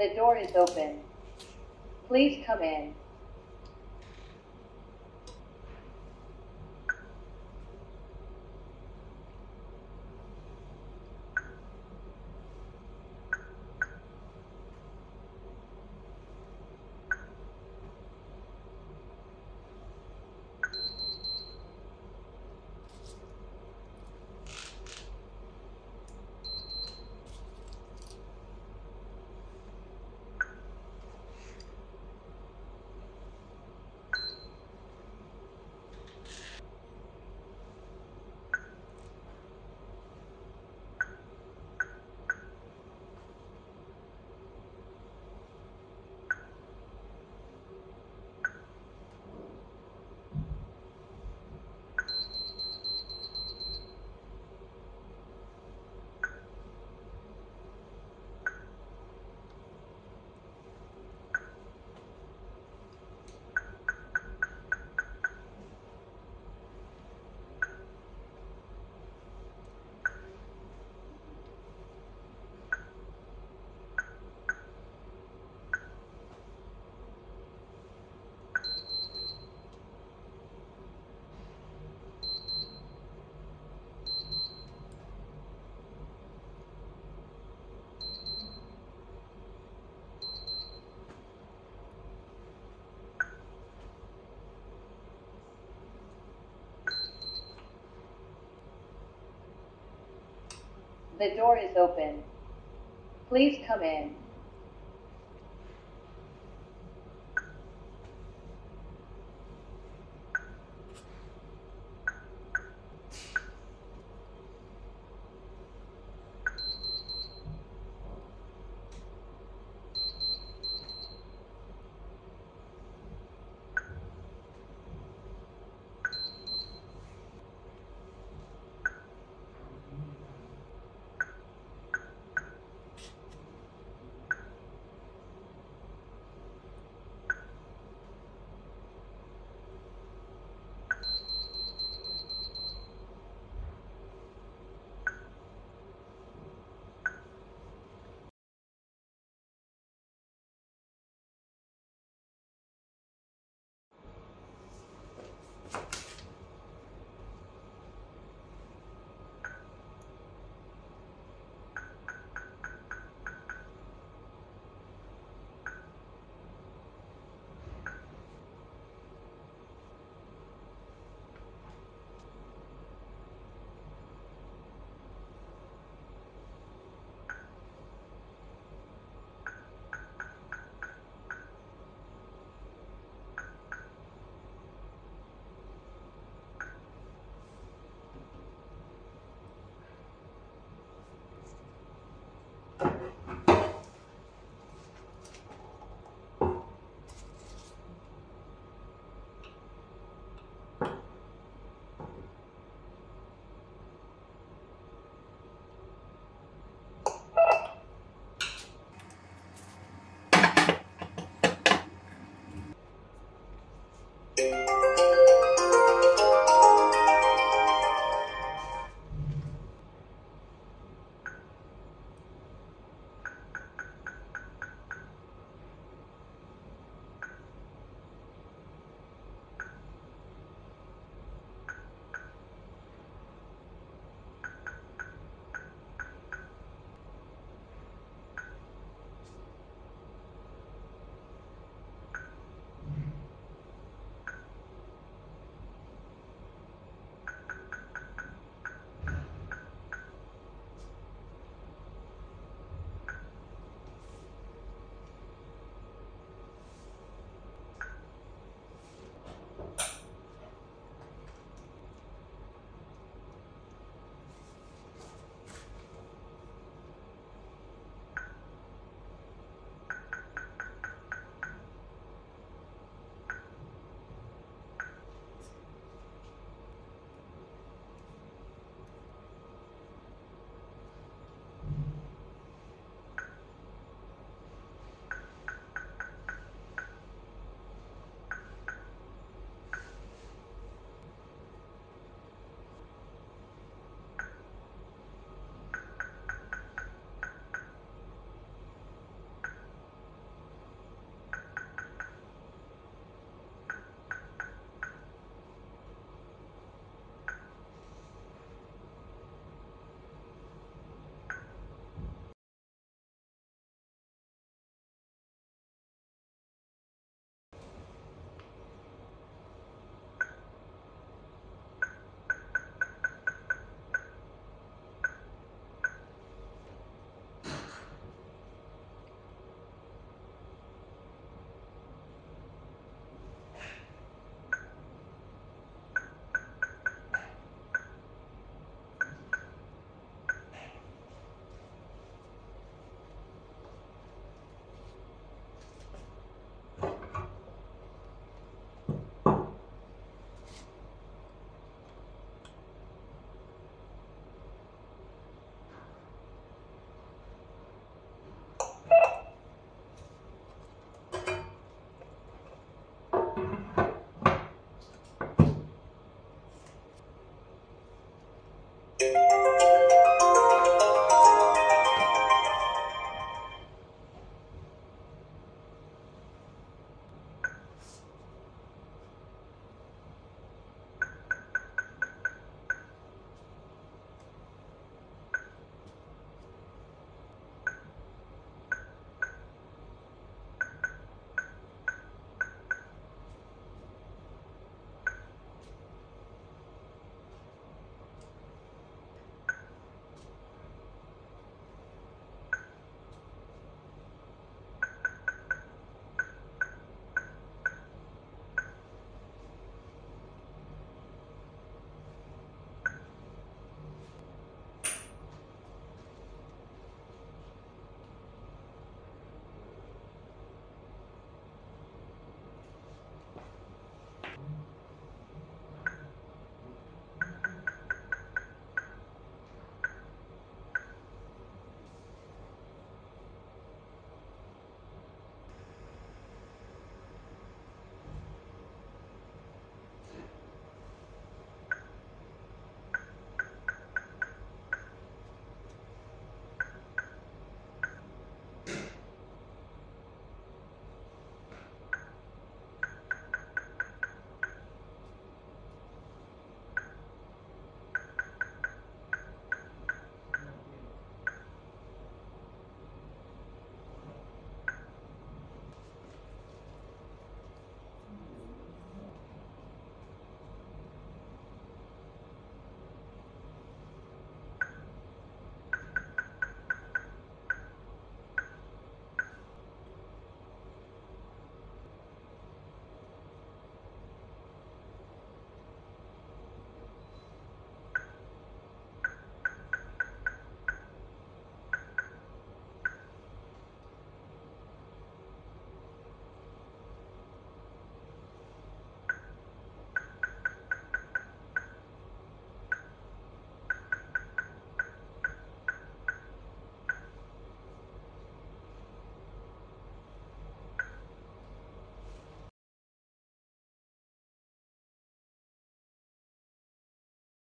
The door is open. Please come in. The door is open. Please come in.